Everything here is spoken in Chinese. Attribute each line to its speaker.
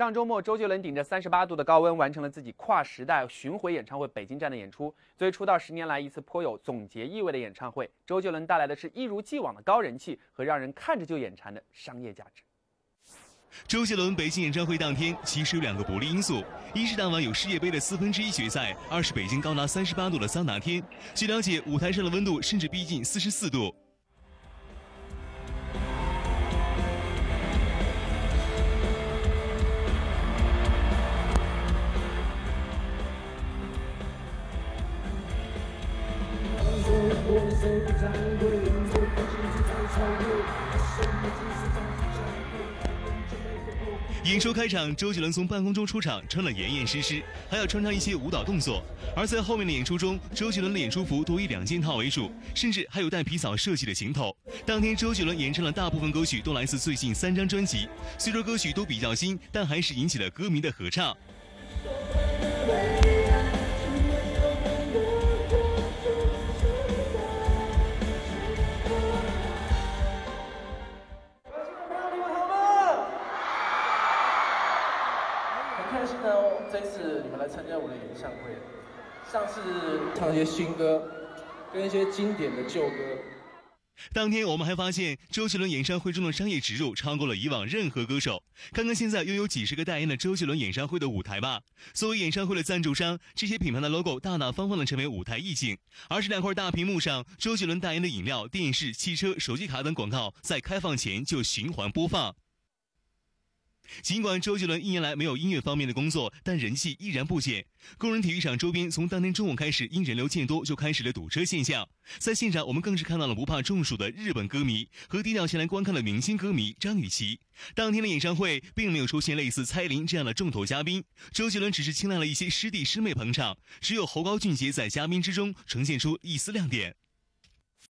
Speaker 1: 上周末，周杰伦顶着三十八度的高温，完成了自己跨时代巡回演唱会北京站的演出。作为出道十年来一次颇有总结意味的演唱会，周杰伦带来的是一如既往的高人气和让人看着就眼馋的商业价值。
Speaker 2: 周杰伦北京演唱会当天，其实有两个不利因素：一是当晚有世界杯的四分之一决赛；二是北京高达三十八度的桑拿天。据了解，舞台上的温度甚至逼近四十四度。演出开场，周杰伦从半空中出场，穿了严严实实，还要穿插一些舞蹈动作。而在后面的演出中，周杰伦的演出服多以两件套为主，甚至还有带皮草设计的行头。当天，周杰伦演唱的大部分歌曲都来自最近三张专辑，虽说歌曲都比较新，但还是引起了歌迷的合唱。
Speaker 3: 开心呢！这次你们来参加我的演唱会，上次唱一些新歌，跟一些经典的旧歌。
Speaker 2: 当天我们还发现，周杰伦演唱会中的商业植入超过了以往任何歌手。看看现在拥有几十个代言的周杰伦演唱会的舞台吧。作为演唱会的赞助商，这些品牌的 logo 大大方方的成为舞台意境，而这两块大屏幕上，周杰伦代言的饮料、电视、汽车、手机卡等广告在开放前就循环播放。尽管周杰伦一年来没有音乐方面的工作，但人气依然不减。工人体育场周边从当天中午开始，因人流渐多，就开始了堵车现象。在现场，我们更是看到了不怕中暑的日本歌迷和低调前来观看的明星歌迷张雨绮。当天的演唱会并没有出现类似蔡琳这样的重头嘉宾，周杰伦只是青睐了一些师弟师妹捧场，只有侯高俊杰在嘉宾之中呈现出一丝亮点。